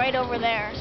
Right over there.